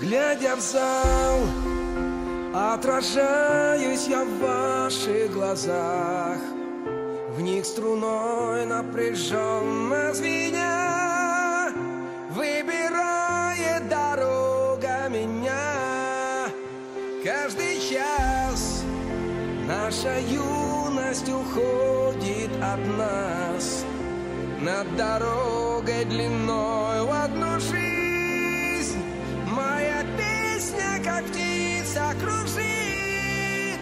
Глядя в зал, отражаюсь я в ваших глазах. В них струной напряженно звеня Выбирает дорога меня Каждый час наша юность уходит от нас Над дорогой длиной в одну жизнь как птица, кружит.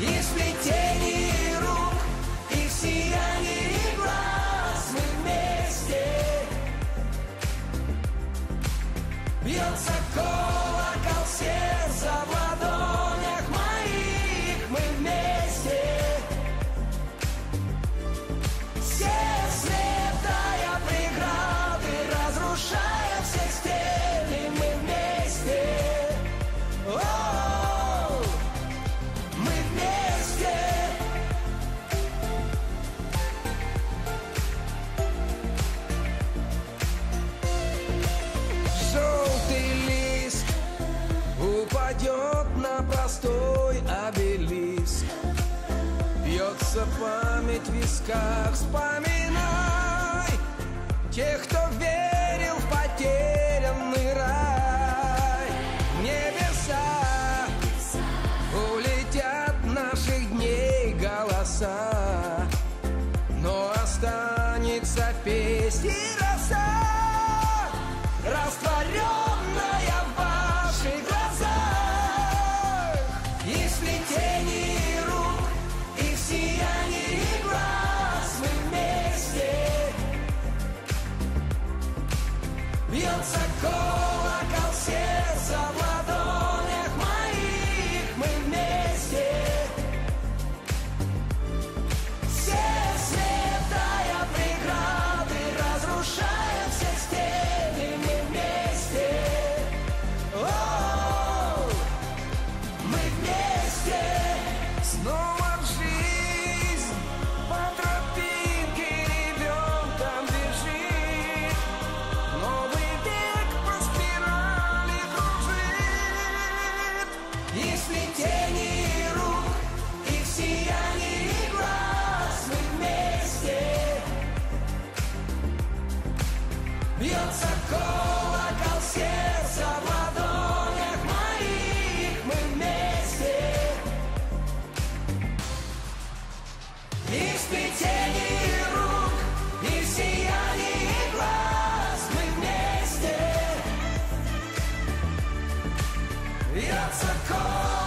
И сплетение рук, и в сиянии глаз мы вместе. Бьется колокол Бьется память в висках, вспоминай Тех, кто верил в потерянный рай. Небеса улетят наших дней голоса Но останется песня роса. Раствор Бьется колокол сердца в ладонях моих, мы вместе. Все сметая преграды, разрушая все стены, мы вместе. О, -о, -о мы вместе. Снова И рук, и в глаз мы вместе. Бьется кровь It's a call?